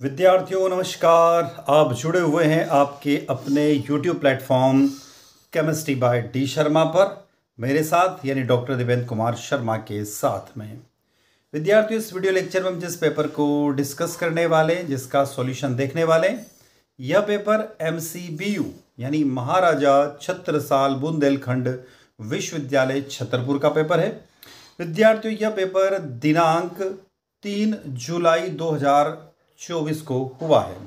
विद्यार्थियों, नमस्कार। आप जुड़े हुए हैं आपके अपने YouTube platform chemistry by D Sharma पर। मेरे साथ, यानी डॉक्टर देवेंद्र कुमार शर्मा के साथ में। विद्यार्थियों, इस वीडियो लेक्चर में हम जिस पेपर को डिस्कस करने वाले जिसका सॉल्यूशन देखने वाले यह पेपर एमसीबीयू यानी महाराजा छत्रसाल बुंदेलखंड विश्वविद्यालय छतरपुर का पेपर है। विद्यार्थियों, यह पेपर दिनांक तीन जुलाई 2024 को हुआ है।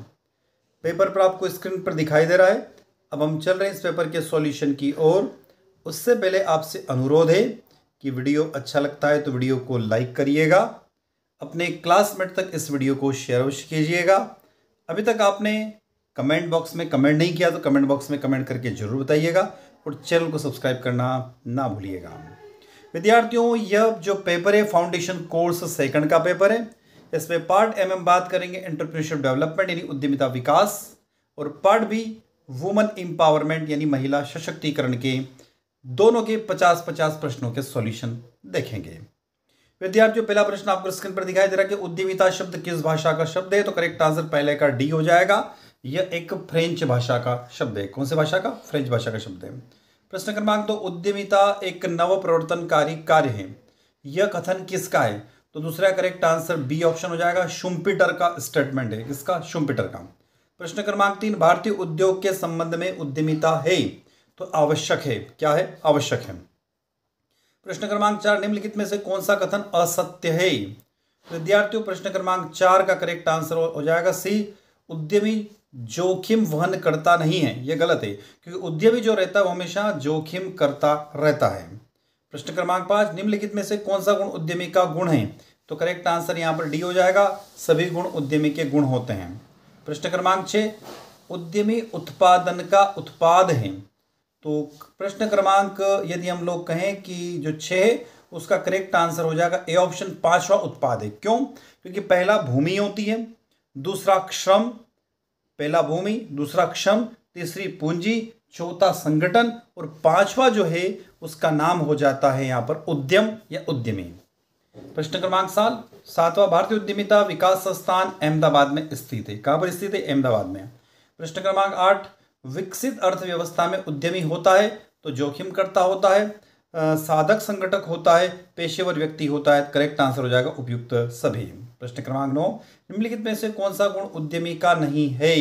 पेपर पर आपको स्क्रीन पर दिखाई दे रहा है। अब हम चल रहे हैं इस पेपर के सॉल्यूशन की ओर। उससे पहले आपसे अनुरोध है कि वीडियो अच्छा लगता है तो वीडियो को लाइक करिएगा। अपने क्लासमेट तक इस वीडियो को शेयर अवश्य कीजिएगा। अभी तक आपने कमेंट बॉक्स में कमेंट नहीं किया तो कमेंट बॉक्स में कमेंट करके ज़रूर बताइएगा और चैनल को सब्सक्राइब करना ना भूलिएगा। विद्यार्थियों, यह जो पेपर है, फाउंडेशन कोर्स सेकंड का पेपर है। इसमें पार्ट एम एम बात करेंगे एंटरप्रेन्योरशिप डेवलपमेंट यानी उद्यमिता विकास, और पार्ट बी वुमन एम्पावरमेंट यानी महिला सशक्तिकरण के दोनों के 50-50 प्रश्नों के सॉल्यूशन देखेंगे। विद्यार्थियों, पहला प्रश्न आपको स्क्रीन पर दिखाई दे रहा है कि उद्यमिता शब्द किस भाषा का शब्द है? तो करेक्ट आंसर पहले का डी हो जाएगा। यह एक फ्रेंच भाषा का शब्द है। कौन से भाषा का? फ्रेंच भाषा का शब्द है। प्रश्न क्रमांक दो तो उद्यमिता एक नव प्रवर्तनकारी कार्य है। यह कथन किसका है? तो दूसरा करेक्ट आंसर बी ऑप्शन हो जाएगा शुम्पिटर का स्टेटमेंट है, किसका? शुम्पिटर का। प्रश्न क्रमांक तीन, भारतीय उद्योग के संबंध में उद्यमिता है तो आवश्यक है। क्या है? आवश्यक है। प्रश्न क्रमांक चार, निम्नलिखित में से कौन सा कथन असत्य है? विद्यार्थियों, प्रश्न क्रमांक चार का करेक्ट आंसर हो जाएगा सी उद्यमी जोखिम वहन करता नहीं है। यह गलत है, क्योंकि उद्यमी जो रहता है, वो हमेशा जोखिम करता रहता है। प्रश्न क्रमांक पाँच, निम्नलिखित में से कौन सा गुण उद्यमी का गुण है? तो करेक्ट आंसर यहाँ पर डी हो जाएगा। सभी गुण उद्यमी के गुण होते हैं। प्रश्न क्रमांक छः उद्यमी उत्पादन का उत्पाद है। तो प्रश्न क्रमांक, यदि हम लोग कहें कि जो छः उसका करेक्ट आंसर हो जाएगा ए ऑप्शन पांचवा उत्पाद है। क्यों? क्योंकि पहला भूमि होती है, दूसरा श्रम, पहला भूमि, दूसरा क्षम तीसरी पूंजी, चौथा संगठन और पांचवा जो है उसका नाम हो जाता है यहाँ पर उद्यम या उद्यमी। प्रश्न क्रमांक सात सातवां भारतीय उद्यमिता विकास संस्थान अहमदाबाद में स्थित है। कहाँ पर स्थित है? अहमदाबाद में। प्रश्न क्रमांक आठ, विकसित अर्थव्यवस्था में उद्यमी होता है तो जोखिम करता होता है साधक संगठक होता है, पेशेवर व्यक्ति होता है करेक्ट आंसर हो जाएगा उपयुक्त सभी। प्रश्न क्रमांक नौ, निम्नलिखित में से कौन सा गुण उद्यमी का नहीं है?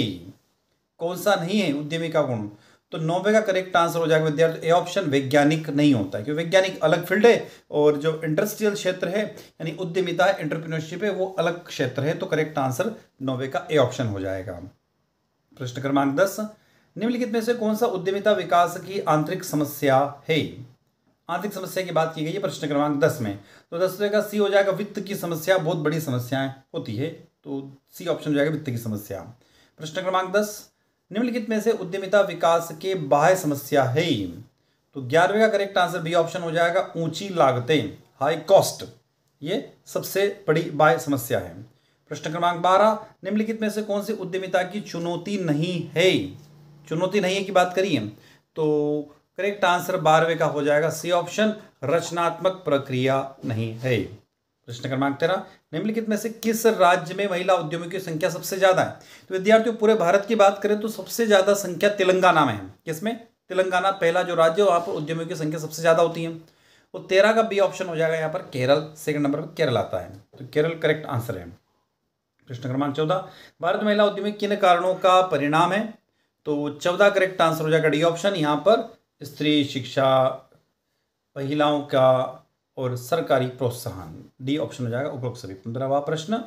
कौन सा नहीं है उद्यमी का गुण? तो नौवे का करेक्ट आंसर हो जाएगा, विद्यार्थी ए ऑप्शन वैज्ञानिक नहीं होता है, क्योंकि वैज्ञानिक अलग फ़ील्ड है और जो इंडस्ट्रियल क्षेत्र है, यानी उद्यमिता है एंटरप्रीनरशिप है, वो अलग क्षेत्र है तो करेक्ट आंसर नौवे का ए ऑप्शन हो जाएगा। प्रश्न क्रमांक दस, निम्नलिखित में से कौन सा उद्यमिता विकास की आंतरिक समस्या है? आंतरिक समस्या की बात की गई है प्रश्न क्रमांक दस में तो दस का सी हो जाएगा, वित्त की समस्या, बहुत बड़ी समस्याएँ होती है तो सी ऑप्शन हो जाएगा वित्त की समस्या। प्रश्न क्रमांक दस निम्नलिखित में से उद्यमिता विकास के बाह्य समस्या है। तो ग्यारहवें का करेक्ट आंसर बी ऑप्शन हो जाएगा, ऊँची लागतें हाई कॉस्ट ये सबसे बड़ी बाह्य समस्या है। प्रश्न क्रमांक बारह, निम्नलिखित में से कौन सी उद्यमिता की चुनौती नहीं है? चुनौती नहीं है की बात करिए तो करेक्ट आंसर बारहवें का हो जाएगा सी ऑप्शन रचनात्मक प्रक्रिया नहीं है। प्रश्न क्रमांक तेरह, निम्नलिखित में से किस राज्य में महिला उद्यमियों की संख्या सबसे ज़्यादा है? तो विद्यार्थियों, पूरे भारत की बात करें तो सबसे ज़्यादा संख्या तेलंगाना में है। किसमें? तेलंगाना पहला जो राज्य वहाँ पर उद्यमियों की संख्या सबसे ज़्यादा होती है। वो तेरह का बी ऑप्शन हो जाएगा यहाँ पर, केरल, सेकंड नंबर पर केरल आता है। तो केरल करेक्ट आंसर है। प्रश्न क्रमांक चौदह, भारत महिला उद्यमी किन कारणों का परिणाम है? तो चौदह करेक्ट आंसर हो जाएगा डी ऑप्शन। यहाँ पर स्त्री, शिक्षा, महिलाओं का और सरकारी प्रोत्साहन। डी ऑप्शन हो जाएगा उपरोक्त सभी। पंद्रहवा प्रश्न,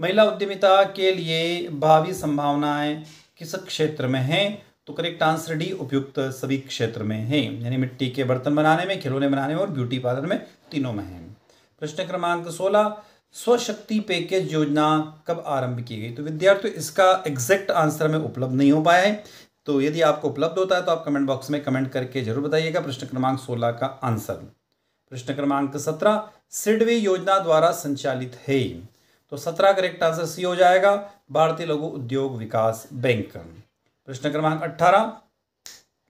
महिला उद्यमिता के लिए भावी संभावनाएँ किस क्षेत्र में हैं? तो करेक्ट आंसर डी उपयुक्त सभी क्षेत्र में है। यानी मिट्टी के बर्तन बनाने में, खिलौने बनाने में और ब्यूटी पार्लर में तीनों में है। प्रश्न क्रमांक सोलह, स्वशक्ति पैकेज योजना कब आरंभ की गई? तो विद्यार्थियों, इसका एग्जैक्ट आंसर में उपलब्ध नहीं हो पाया है। तो यदि आपको उपलब्ध होता है तो आप कमेंट बॉक्स में कमेंट करके ज़रूर बताइएगा। प्रश्न क्रमांक सोलह का आंसर प्रश्न क्रमांक सत्रह, सिडवी योजना द्वारा संचालित है। तो सत्रह करेक्ट आंसर सी हो जाएगा, भारतीय लघु उद्योग विकास बैंक। प्रश्न क्रमांक अट्ठारह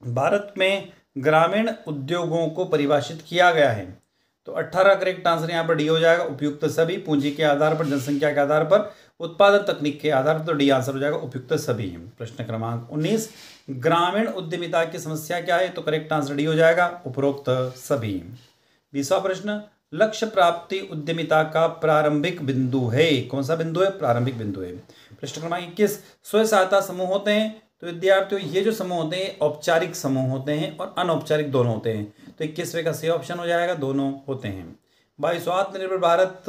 भारत में ग्रामीण उद्योगों को परिभाषित किया गया है। तो 18 करेक्ट आंसर यहाँ पर डी हो जाएगा, उपयुक्त सभी, पूंजी के आधार पर, जनसंख्या के आधार पर, उत्पादन तकनीक के आधार पर तो डी आंसर हो जाएगा, उपयुक्त सभी। प्रश्न क्रमांक उन्नीस, ग्रामीण उद्यमिता की समस्या क्या है? तो करेक्ट आंसर डी हो जाएगा, उपरोक्त सभी। बीसवा प्रश्न, लक्ष्य प्राप्ति उद्यमिता का प्रारंभिक बिंदु है। कौन सा बिंदु है? प्रारंभिक बिंदु है। प्रश्न क्रमांक इक्कीस, स्व सहायता समूह होते हैं। तो विद्यार्थियों, ये जो समूह होते हैं, औपचारिक समूह होते हैं और अनौपचारिक दोनों होते हैं। तो इक्कीसवें का सही ऑप्शन हो जाएगा, दोनों होते हैं। बाईस, आत्मनिर्भर भारत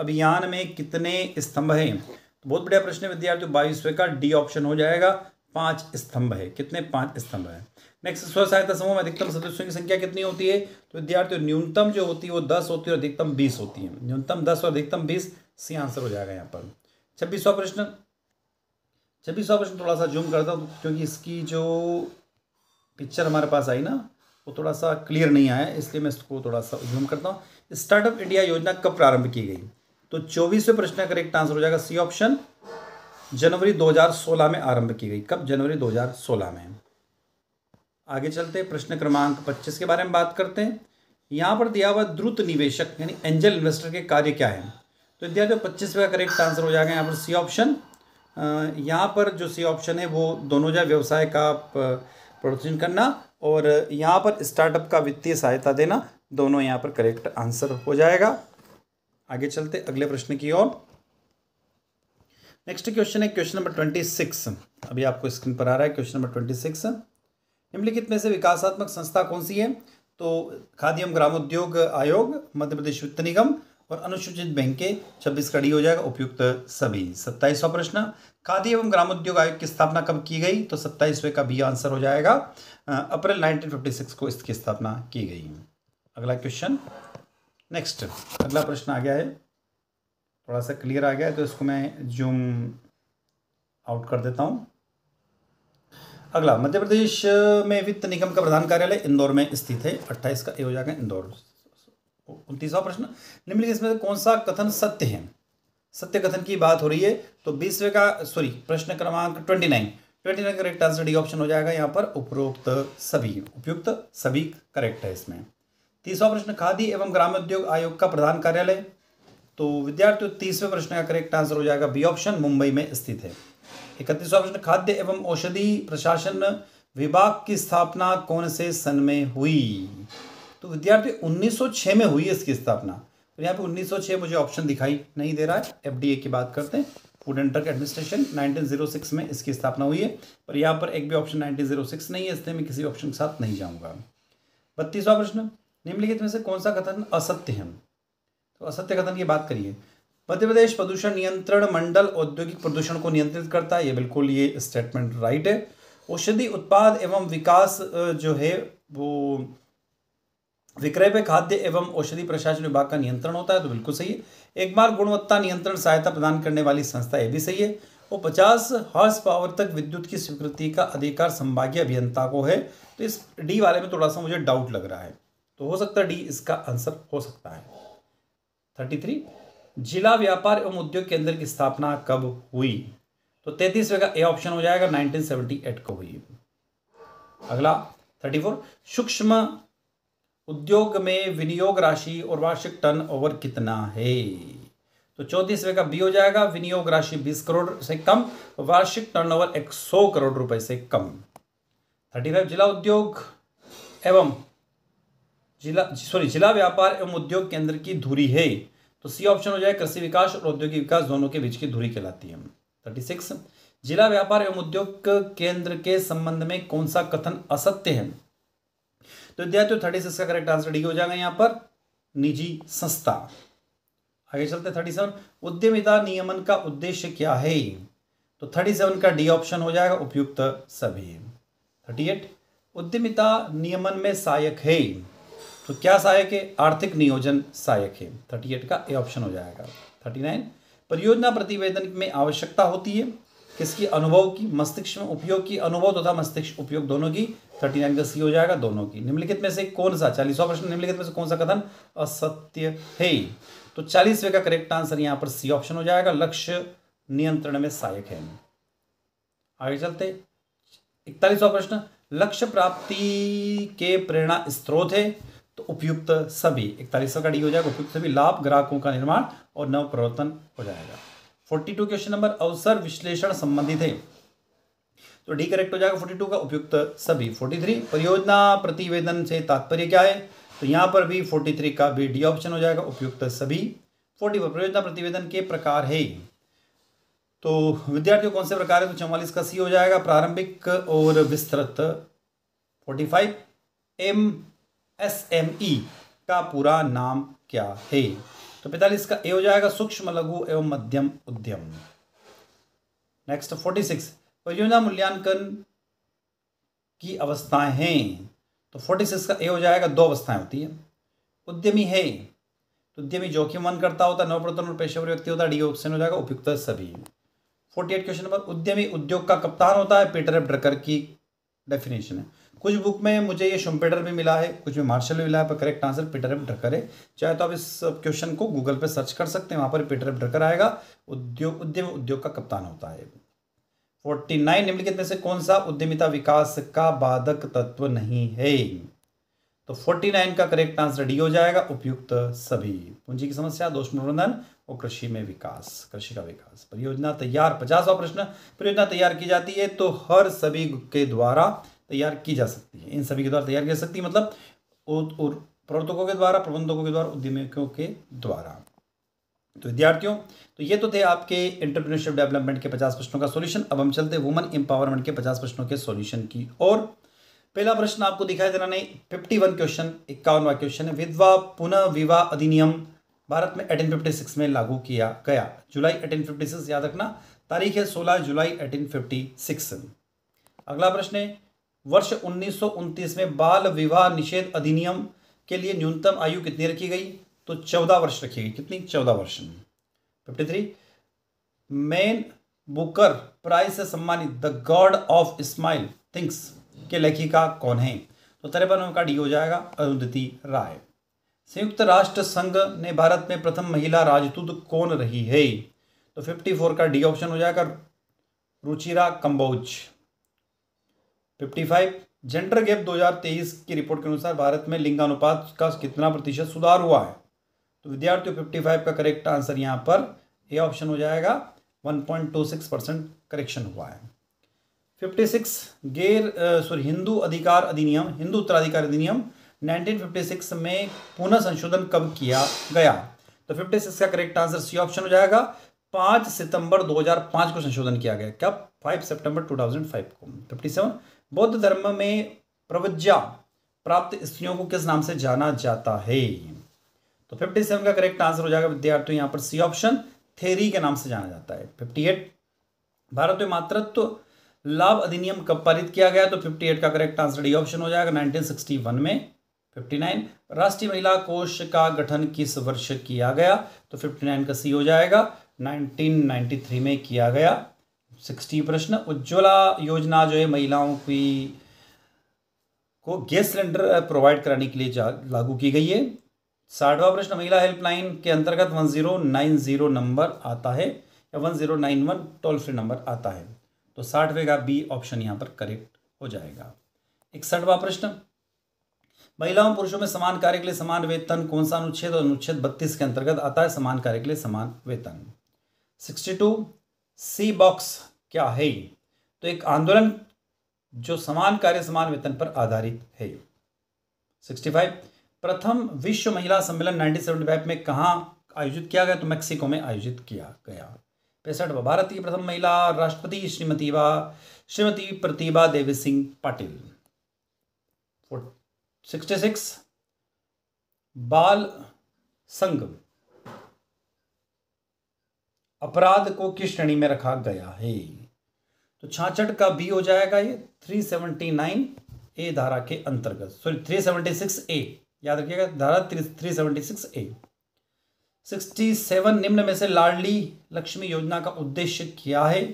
अभियान में कितने स्तंभ हैं? तो बहुत बढ़िया प्रश्न है विद्यार्थियों, बाईसवें का डी ऑप्शन हो जाएगा, पाँच स्तंभ है। कितने? पाँच स्तंभ है। नेक्स्ट स्व सहायता समूह में अधिकतम सदस्यों की संख्या कितनी होती है? तो विद्यार्थियों, न्यूनतम जो होती है वो दस होती है और अधिकतम बीस होती है। न्यूनतम दस और अधिकतम बीस सी आंसर हो जाएगा यहाँ पर। छब्बीसवा प्रश्न। छब्बीसवा प्रश्न थोड़ा सा जूम करता हूँ, क्योंकि इसकी जो पिक्चर हमारे पास आई ना, वो थोड़ा सा क्लियर नहीं आया, इसलिए मैं इसको थोड़ा सा जूम करता हूँ। स्टार्टअप इंडिया योजना कब प्रारंभ की गई? तो चौबीसवें प्रश्न का करेक्ट आंसर हो जाएगा सी ऑप्शन जनवरी 2016 में आरंभ की गई। कब? जनवरी 2016 में। आगे चलते हैं, प्रश्न क्रमांक 25 के बारे में बात करते हैं। यहाँ पर दिया हुआ द्रुत निवेशक, यानी एंजल इन्वेस्टर के कार्य क्या है? तो विद्यार्थियों पच्चीसवें का करेक्ट आंसर हो जाएगा यहाँ पर सी ऑप्शन। यहाँ पर जो सी ऑप्शन है, वो दोनों जा व्यवसाय का प्रोत्साहन करना और यहाँ पर स्टार्टअप का वित्तीय सहायता देना, दोनों यहाँ पर करेक्ट आंसर हो जाएगा। आगे चलते अगले प्रश्न की ओर। नेक्स्ट क्वेश्चन है, क्वेश्चन नंबर ट्वेंटी सिक्स। अभी आपको स्क्रीन पर आ रहा है, क्वेश्चन नंबर ट्वेंटी सिक्स। निम्नलिखित में से विकासात्मक संस्था कौन सी है? तो खाद्य एवं ग्रामोद्योग आयोग, मध्य प्रदेश वित्त निगम और अनुसूचित बैंकें छब्बीस कड़ी हो जाएगा उपयुक्त सभी। सत्ताईसवां प्रश्न खादी एवं ग्रामोद्योग आयोग की स्थापना कब की गई? तो सत्ताईसवें का भी आंसर हो जाएगा। अप्रैल 1956 को इसकी स्थापना की गई। अगला क्वेश्चन नेक्स्ट अगला प्रश्न आ गया है। थोड़ा सा क्लियर आ गया है तो इसको मैं जूम आउट कर देता हूँ। अगला, मध्य प्रदेश में वित्त निगम का प्रधान कार्यालय इंदौर में स्थित है। अट्ठाईस का ए हो जाएगा इंदौर। उनतीसवा प्रश्न, निम्नलिखित इसमें कौन सा कथन सत्य है? सत्य कथन की बात हो रही है तो बीसवें का सॉरी प्रश्न क्रमांक twenty nine twenty nine correct answer D option हो जाएगा यहाँ पर। उपरोक्त सभी, उपयुक्त सभी करेक्ट है इसमें। तीसवा प्रश्न, खादी एवं ग्रामोद्योग आयोग का प्रधान कार्यालय? तो विद्यार्थियों, तीसवें प्रश्न का करेक्ट आंसर हो जाएगा बी ऑप्शन मुंबई में स्थित है। इकतीसवा प्रश्न, खाद्य एवं औषधि प्रशासन विभाग की स्थापना कौन से सन में हुई? तो विद्यार्थी 1906 में हुई है इसकी स्थापना। तो यहाँ पे 1906 मुझे ऑप्शन दिखाई नहीं दे रहा है। एफडीए की बात करते हैं। फ़ूड एंड ड्रग एडमिनिस्ट्रेशन 1906 में इसकी स्थापना हुई है। पर यहाँ पर एक भी ऑप्शन 1906 नहीं है, इसलिए मैं किसी ऑप्शन के साथ नहीं जाऊँगा। बत्तीसवा प्रश्न, निम्नलिखित में से कौन सा कथन असत्य है? तो असत्य कथन की बात करिए। मध्य प्रदेश प्रदूषण नियंत्रण मंडल औद्योगिक प्रदूषण को नियंत्रित करता है। ये बिल्कुल ये स्टेटमेंट राइट है। औषधि उत्पाद एवं विकास जो है, वो विक्रय पे खाद्य एवं औषधि प्रशासन विभाग का नियंत्रण होता है तो बिल्कुल सही है। एक बार गुणवत्ता नियंत्रण सहायता प्रदान करने वाली संस्था ये भी सही है। वो पचास हॉर्स पावर तक विद्युत की स्वीकृति का अधिकार संभागीय अभियंता को है। तो इस डी वाले में थोड़ा सा मुझे डाउट लग रहा है। तो हो सकता है डी इसका आंसर हो सकता है। थर्टी थ्री जिला व्यापार एवं उद्योग केंद्र की स्थापना कब हुई? तो तैतीसवें का ए ऑप्शन हो जाएगा 1978 को हुई। अगला थर्टी फोर सूक्ष्म उद्योग में विनियोग राशि और वार्षिक टर्न ओवर कितना है? तो चौतीसवें का बी हो जाएगा, विनियोग राशि बीस करोड़ से कम, वार्षिक टर्नओवर एक सौ करोड़ रुपए से कम। थर्टी फाइव जिला उद्योग एवं जिला सॉरी जिला व्यापार एवं उद्योग केंद्र की धुरी है। तो सी ऑप्शन हो जाए, कृषि विकास और औद्योगिक विकास दोनों के बीच की धुरी कहलाती है। थर्टी सिक्स जिला व्यापार एवं उद्योग केंद्र के संबंध में कौन सा कथन असत्य है? तो विद्यार्थियों थर्टी सिक्स का करेक्ट आंसर डी हो जाएगा यहाँ पर। निजी संस्था। आगे चलते थर्टी सेवन उद्यमिता नियमन का उद्देश्य क्या है? तो थर्टी सेवन का डी ऑप्शन हो जाएगा, उपयुक्त सभी। थर्टी एट उद्यमिता नियमन में सहायक है। तो क्या सहायक है? आर्थिक नियोजन सहायक है। थर्टी एट का ए ऑप्शन हो जाएगा। थर्टी नाइन परियोजना प्रतिवेदन में आवश्यकता होती है। किसकी? अनुभव की, मस्तिष्क में उपयोग की, अनुभव तथा मस्तिष्क उपयोग दोनों की। थर्टी नाइन का सी हो जाएगा दोनों की। निम्नलिखित में से कौन सा, चालीसवा प्रश्न, निम्नलिखित में से कौन सा कथन असत्य है? तो चालीसवे का करेक्ट आंसर यहाँ पर सी ऑप्शन हो जाएगा। लक्ष्य नियंत्रण में सहायक है। आगे चलते। इकतालीसवा प्रश्न, लक्ष्य प्राप्ति के प्रेरणा स्त्रोत है। तो उपयुक्त सभी इकतालीसवा का डी हो जाएगा, उपयुक्त सभी लाभ ग्राहकों का निर्माण और नव प्रवर्तन हो जाएगा। फोर्टी टू क्वेश्चन नंबर, अवसर विश्लेषण संबंधी थे तो डी करेक्ट हो जाएगा फोर्टी टू का, उपयुक्त सभी। फोर्टी थ्री, परियोजना प्रतिवेदन से तात्पर्य क्या है? तो यहाँ पर भी फोर्टी थ्री का भी डी ऑप्शन हो जाएगा, उपयुक्त सभी। फोर्टी फोर, परियोजना प्रतिवेदन के प्रकार है। तो विद्यार्थियों, कौन से प्रकार है? तो चौवालीस का सी हो जाएगा, प्रारंभिक और विस्तृत। Forty five, M S M E का पूरा नाम क्या है? तो पैंतालीस का ए हो जाएगा सूक्ष्म लघु एवं मध्यम उद्यम। नेक्स्ट फोर्टी सिक्स परियोजना मूल्यांकन की अवस्थाएँ हैं। तो फोर्टी सिक्स का ए हो जाएगा, दो अवस्थाएँ होती है। उद्यमी है। तो उद्यमी जोखिम वन करता होता है, नवप्रतन और पेशेवर व्यक्ति होता है डी ऑप्शन हो जाएगा, उपयुक्त सभी। फोर्टी एट क्वेश्चन नंबर उद्यमी उद्योग का कप्तान होता है, पीटर एफ़ ड्रकर की डेफिनेशन है। कुछ बुक में मुझे ये शुम्पेटर भी मिला है, कुछ में मार्शल भी मिला है, पर correct answer Peter F Drucker है। चाहे तो आप इस क्वेश्चन को गूगल पे सर्च कर सकते हैं, वहाँ पर पीटर एफ़ ड्रकर आएगा। उद्योग, उद्यम, उद्योग का कप्तान होता है। फोर्टी नाइन निम्नलिखित में से कौन सा उद्यमिता विकास का बाधक तत्व नहीं है? तो फोर्टी नाइन का करेक्ट आंसर डी हो जाएगा, उपयुक्त सभी। पूंजी की समस्या, दोष प्रबंधन और कृषि में विकास, कृषि का विकास। परियोजना तैयार पचासवा प्रश्न। परियोजना तैयार की जाती है तो हर सभी के द्वारा तैयार की जा सकती है। इन सभी के द्वारा तैयार की जा सकती है मतलब प्रवर्तकों के द्वारा, प्रबंधकों के द्वारा, उद्यमियों के द्वारा। तो विद्यार्थियों तो ये तो थे आपके इंटरप्रीनरशिप डेवलपमेंट के पचास प्रश्नों का सॉल्यूशन अब हम चलते वुमन एम्पावरमेंट के पचास प्रश्नों के सॉल्यूशन की और पहला प्रश्न आपको दिखाई देना नहीं फिफ्टी वन क्वेश्चन इक्यावनवा क्वेश्चन है। विधवा पुनः विवाह अधिनियम भारत में एटीन फिफ्टी सिक्स में लागू किया गया। जुलाई एटीन फिफ्टी सिक्स याद रखना, तारीख है सोलह जुलाई एटीन फिफ्टी सिक्स अगला प्रश्न है, वर्ष उन्नीस सौ उनतीस में बाल विवाह निषेध अधिनियम के लिए न्यूनतम आयु कितनी रखी गई? तो चौदह वर्ष रखी गई। कितनी? चौदह वर्ष। Fifty three Man Booker Prize से सम्मानित the God of Small Things के लेखिका कौन है? तो तिरपन का डी हो जाएगा, अरुंधति राय। संयुक्त राष्ट्र संघ ने भारत में प्रथम महिला राजदूत कौन रही है? तो फिफ्टी फोर का डी ऑप्शन हो जाएगा, Ruchira Kamboj. Fifty five gender gap 2023 की रिपोर्ट के अनुसार भारत में लिंगानुपात का कितना प्रतिशत सुधार हुआ है? तो विद्यार्थियों 55 का करेक्ट आंसर यहाँ पर ए ऑप्शन हो जाएगा 1.26 परसेंट करेक्शन हुआ है। फिफ्टी सिक्स गैर सॉरी हिंदू अधिकार अधिनियम, हिंदू उत्तराधिकार अधिनियम 1956 में पुनः संशोधन कब किया गया? तो 56 का करेक्ट आंसर सी ऑप्शन हो जाएगा। पाँच सितंबर 2005 को संशोधन किया गया। कब? 5 सितंबर 2005 को। 57 बौद्ध धर्म में प्रवज्ञा प्राप्त स्त्रियों को किस नाम से जाना जाता है? तो 57 का करेक्ट आंसर हो जाएगा, विद्यार्थियों, यहाँ पर सी ऑप्शन थेरी के नाम से जाना जाता है। 58 भारत में मातृत्व तो लाभ अधिनियम कब पारित किया गया? तो 58 का करेक्ट आंसर डी ऑप्शन हो जाएगा 1961 में। 59 राष्ट्रीय महिला कोष का गठन किस वर्ष किया गया? तो 59 का सी हो जाएगा। 1993 में किया गया। 60 प्रश्न, उज्ज्वला योजना जो है महिलाओं की, को गैस सिलेंडर प्रोवाइड कराने के लिए लागू की गई है। साठवा प्रश्न, महिला हेल्पलाइन के अंतर्गत one zero nine zero number आता है या one zero nine one toll free number आता है। तो साठवें का बी ऑप्शन यहाँ पर करेक्ट हो जाएगा। इकसठवा प्रश्न महिलाओं पुरुषों में समान कार्य के लिए समान वेतन, कौन सा अनुच्छेद और अनुच्छेद बत्तीस के अंतर्गत आता है समान कार्य के लिए समान वेतन? सिक्सटी टू, सी बॉक्स क्या है तो एक आंदोलन जो समान कार्य, समान वेतन पर आधारित है सिक्सटी फाइव, प्रथम विश्व महिला सम्मेलन 1975 में कहाँ आयोजित किया गया? तो मैक्सिको में आयोजित किया गया। पैंसठ, भारत की प्रथम महिला राष्ट्रपति श्रीमती श्रीमती प्रतिभा देवी सिंह पाटिल। सिक्सटी सिक्स बाल संघ अपराध को किस श्रेणी में रखा गया है? तो छाछठ का बी हो जाएगा ये थ्री सेवेंटी नाइन ए धारा के अंतर्गत। Sorry three seventy six A याद रखिएगा, धारा three seventy six A sixty seven निम्न में से लाडली लक्ष्मी योजना का उद्देश्य क्या है?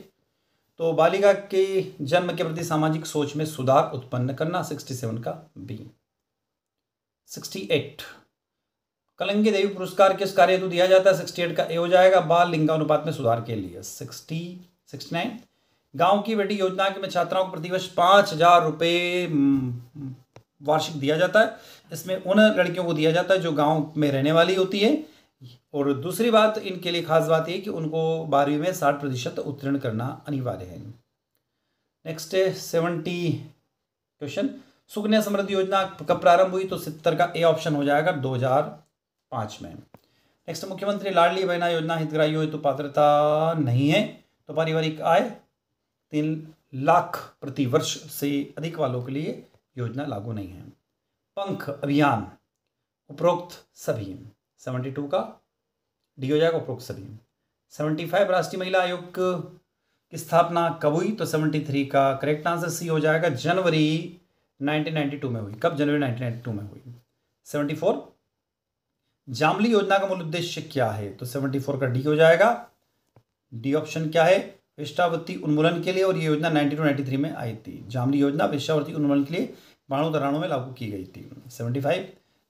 तो बालिका के जन्म के प्रति सामाजिक सोच में सुधार उत्पन्न करना सिक्सटी सेवन का B sixty eight. Kalangi Devi पुरस्कार किस कार्य हेतु दिया जाता है? सिक्सटी एट का ए हो जाएगा बाल लिंगानुपात में सुधार के लिए। Sixty sixty nine. गाँव की बेटी योजना के में छात्राओं को प्रतिवर्ष पाँच हज़ार रुपये वार्षिक दिया जाता है। इसमें उन लड़कियों को दिया जाता है जो गाँव में रहने वाली होती है। और दूसरी बात, इनके लिए खास बात ये कि उनको बारहवीं में साठ प्रतिशत उत्तीर्ण करना अनिवार्य है। Next seventy question. Sukanya Samriddhi Yojana कब प्रारंभ हुई? तो सितर का ए ऑप्शन हो जाएगा दो हज़ार पाँच में। नेक्स्ट मुख्यमंत्री लाडली बहना योजना हितग्राही हो तो पात्रता नहीं है तो पारिवारिक आय तीन लाख प्रति वर्ष से अधिक वालों के लिए योजना लागू नहीं है। पंख अभियान, उपरोक्त सभी, सेवेंटी टू का डी हो जाएगा उपरोक्त सभी। सेवेंटी फाइव राष्ट्रीय महिला आयोग की स्थापना कब हुई? तो सेवेंटी थ्री का करेक्ट आंसर सी हो जाएगा जनवरी 1992 में हुई। कब जनवरी 1992 में हुई? 74 जामली योजना का मूल उद्देश्य क्या है? तो 74 का डी हो जाएगा। डी ऑप्शन क्या है? वेश्यावृत्ति उन्मूलन के लिए और ये योजना 1993 में आई थी। जामली योजना वेश्यावृत्ति उन्मूलन के लिए बाणु तराणों में लागू की गई थी। 75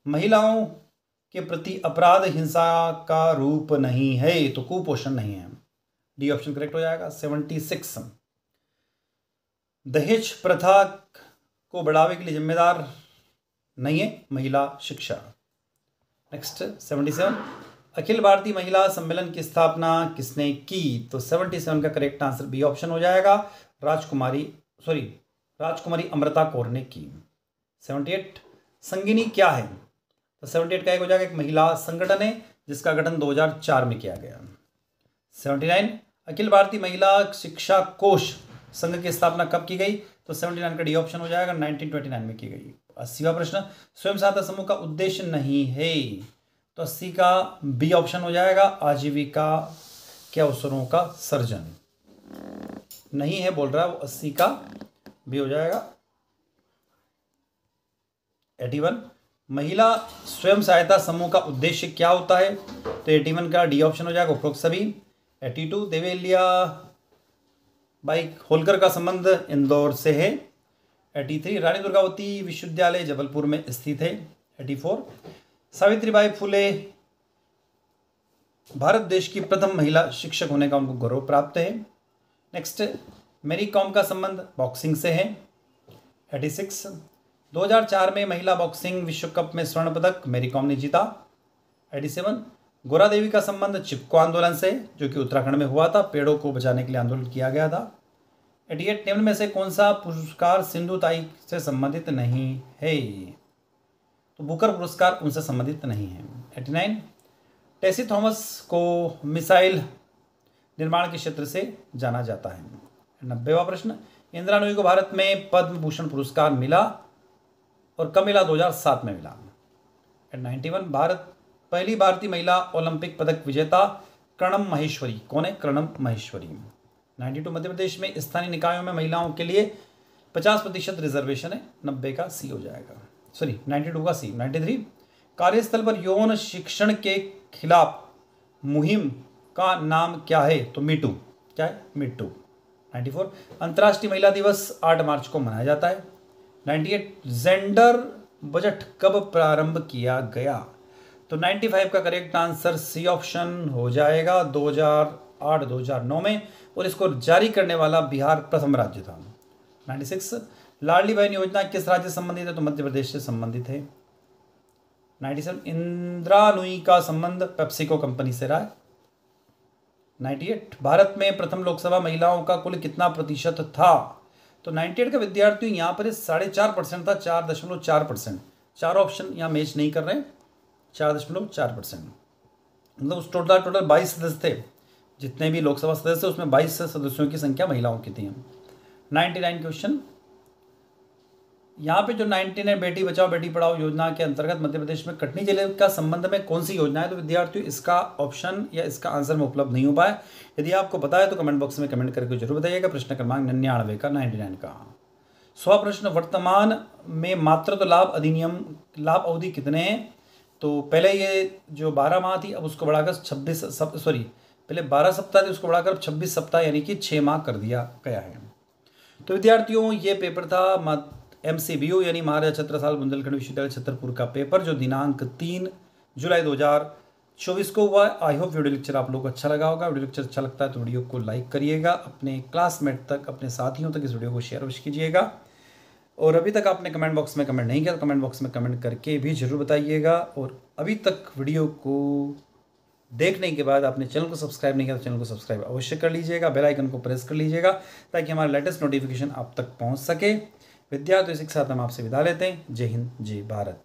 महिलाओं के प्रति अपराध, हिंसा का रूप नहीं है तो कुपोषण नहीं है। डी ऑप्शन करेक्ट हो जाएगा। 76 दहेज प्रथा को बढ़ावे के लिए जिम्मेदार नहीं है महिला शिक्षा। Next seventy seven Akhil Bharatiya महिला सम्मेलन की स्थापना किसने की? तो सेवेंटी सेवन का करेक्ट आंसर बी ऑप्शन हो जाएगा। राजकुमारी सॉरी राजकुमारी अमृता कौर ने की। सेवेंटी एट संगिनी क्या है? तो सेवेंटी एट का एक हो जाएगा, एक महिला संगठन है, जिसका गठन 2004 में किया गया। सेवेंटी नाइन अखिल भारतीय महिला शिक्षा कोष संघ की स्थापना कब की गई? तो सेवेंटी नाइन का डी ऑप्शन हो जाएगा नाइनटीन ट्वेंटी नाइन में की गई। अस्सीवा प्रश्न, स्वयं सहायता समूह का उद्देश्य नहीं है। तो अस्सी का बी ऑप्शन हो जाएगा, आजीविका के अवसरों का सर्जन नहीं है बोल रहा है वो, अस्सी का बी हो जाएगा। एटी वन महिला स्वयं सहायता समूह का उद्देश्य क्या होता है? तो एटी वन का डी ऑप्शन हो जाएगा उपरोक्त सभी। एटी टू देवेलिया बाई होलकर का संबंध इंदौर से है। एटी थ्री रानी दुर्गावती विश्वविद्यालय जबलपुर में स्थित है। एटी फोर सावित्रीबाई फुले भारत देश की प्रथम महिला शिक्षक होने का उनको गौरव प्राप्त है। नेक्स्ट, मेरी कॉम का संबंध बॉक्सिंग से है। एटी सिक्स 2004 में महिला बॉक्सिंग विश्व कप में स्वर्ण पदक मेरी कॉम ने जीता। एटी सेवन गोरा देवी का संबंध चिपको आंदोलन से, जो कि उत्तराखंड में हुआ था, पेड़ों को बचाने के लिए आंदोलन किया गया था। एटी एट निम्न में से कौन सा पुरस्कार सिंधु ताई से संबंधित नहीं है? तो बुकर पुरस्कार उनसे संबंधित नहीं है। एटी नाइन, टेसी थॉमस को मिसाइल निर्माण के क्षेत्र से जाना जाता है। नब्बेवा प्रश्न, इंदिरा नोई को भारत में पद्म भूषण पुरस्कार मिला और कब मिला? 2007 में मिला। एट नाइन्टी वन, भारत पहली भारतीय महिला ओलंपिक पदक विजेता कर्णम महेश्वरी। कौन है? कर्णम महेश्वरी। 92 मध्य प्रदेश में स्थानीय निकायों में महिलाओं के लिए 50 प्रतिशत रिजर्वेशन है। नब्बे का सी हो जाएगा। सॉरी 92 का सी 93 कार्यस्थल पर यौन शिक्षण के खिलाफ मुहिम का नाम क्या है? तो मीटू। क्या है? मीटू। 94 अंतर्राष्ट्रीय महिला दिवस 8 मार्च को मनाया जाता है। 98 जेंडर बजट कब प्रारंभ किया गया? तो 95 का करेक्ट आंसर सी ऑप्शन हो जाएगा 2008 2009 में और इसको जारी करने वाला बिहार प्रथम राज्य था। 96 लाडली बहन योजना किस राज्य से संबंधित है? तो मध्य प्रदेश से संबंधित है। 97 इंदिरा नुई का संबंध पेप्सिको कंपनी से रहा है। 98 भारत में प्रथम लोकसभा महिलाओं का कुल कितना प्रतिशत था? तो 98 का विद्यार्थी यहाँ पर साढ़े चार परसेंट था, चार दशमलव चार परसेंट। चार ऑप्शन यहाँ मैच नहीं कर रहे हैं। चार दशमलव चार परसेंट। मतलब उस टोटल टोटल बाईस सदस्य थे। जितने भी लोकसभा सदस्य थे, उसमें बाईस सदस्यों की संख्या महिलाओं की थी। Ninety nine question. यहाँ पे जो नाइनटी नाइन बेटी बचाओ, बेटी पढ़ाओ योजना के अंतर्गत मध्य प्रदेश में कटनी ज़िले का संबंध में कौन सी योजना है तो विद्यार्थियों, इसका ऑप्शन या इसका आंसर में उपलब्ध नहीं हो पाया। यदि आपको पता है तो कमेंट बॉक्स में कमेंट करके ज़रूर बताइएगा। प्रश्न क्रमांक निन्यानवे का, नाइन्टी नाइन का। स्व प्रश्न, वर्तमान में मातृत्व लाभ अधिनियम, लाभ अवधि कितने हैं? तो पहले ये जो बारह माह थी, अब उसको बढ़ाकर छब्बीस सप सॉरी पहले बारह सप्ताह थी, उसको बढ़ाकर छब्बीस सप्ताह, यानी कि छः माह कर दिया गया है। तो विद्यार्थियों, ये पेपर था एम सी बी यू यानी महाराजा छत्रसाल बुंदेलखंड विश्वविद्यालय छतरपुर का पेपर जो दिनांक तीन जुलाई दो हज़ार चौबीस को हुआ। आई होप वीडियो लेक्चर आप लोग को अच्छा लगा होगा। वीडियो लेक्चर अच्छा लगता है तो वीडियो को लाइक करिएगा। अपने क्लासमेट तक, अपने साथियों तक इस वीडियो को शेयर अवश्य कीजिएगा। और अभी तक आपने कमेंट बॉक्स में कमेंट नहीं किया तो कमेंट बॉक्स में कमेंट करके भी ज़रूर बताइएगा। और अभी तक वीडियो को देखने के बाद आपने चैनल को सब्सक्राइब नहीं किया तो चैनल को सब्सक्राइब अवश्य कर लीजिएगा, बेल आइकन को प्रेस कर लीजिएगा ताकि हमारा लेटेस्ट नोटिफिकेशन आप तक पहुँच सके। विद्यार्थियों के साथ हम आपसे विदा लेते हैं। जय हिंद, जय भारत।